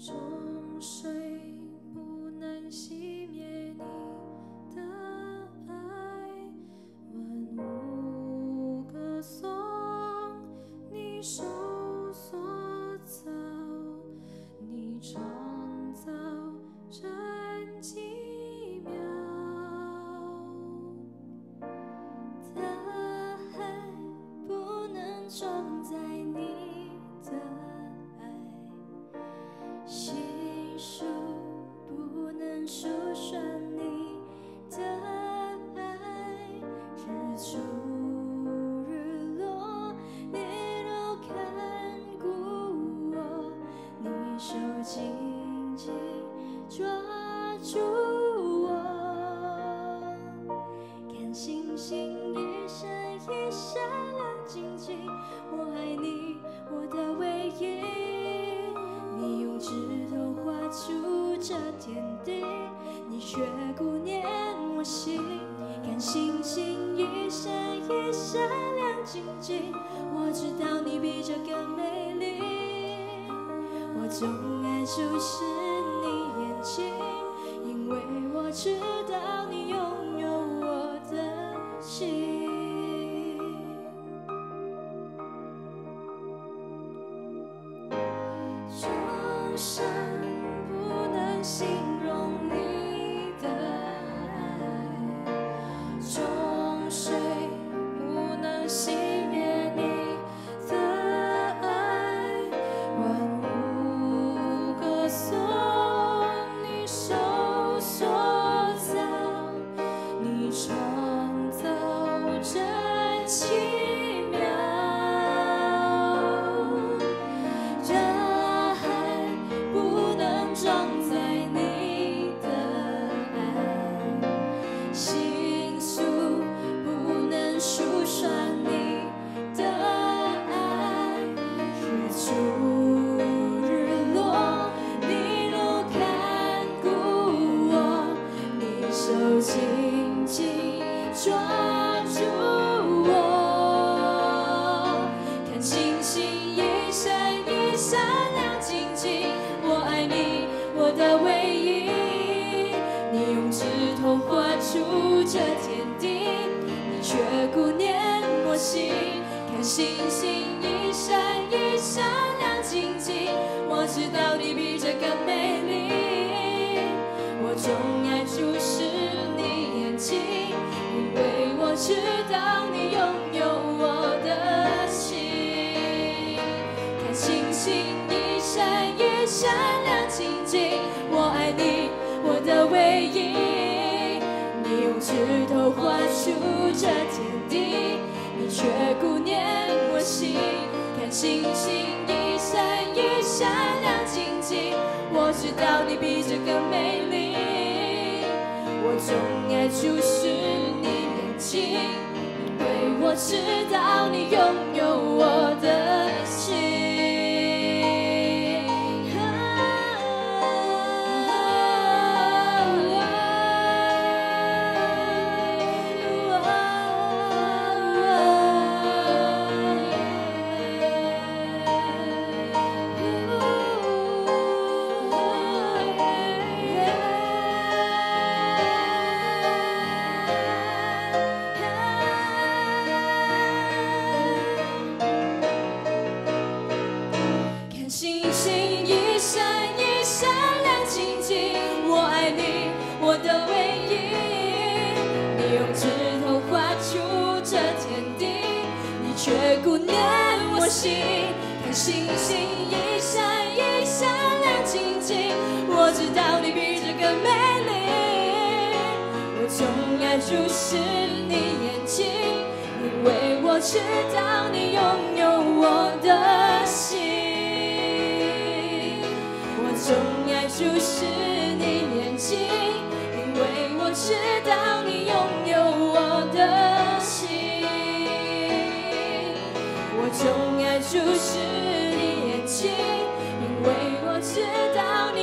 众水不能熄灭你的爱，万物歌颂。不能数算你的爱，日出日落你都看顾我，你手紧紧抓住星星一闪一闪亮晶晶，我知道你比这更美丽。我总爱注视你眼睛，因为我知道你拥有我的心。终生不后画出这天地，你却顾念我心。看星星一闪一闪亮晶晶，我知道你比画出这天地，你却顾念我心。看星星一闪一闪亮晶晶，我知道你比这更美丽。我总爱注视你眼睛，因为我知道你拥有星。看星星一闪一闪亮晶晶，我知道你比这更美丽。我总爱注视你眼睛，因为我知道你拥有我的心。我总爱注视你眼睛，因为我知道总爱注视你眼睛，因为我知道你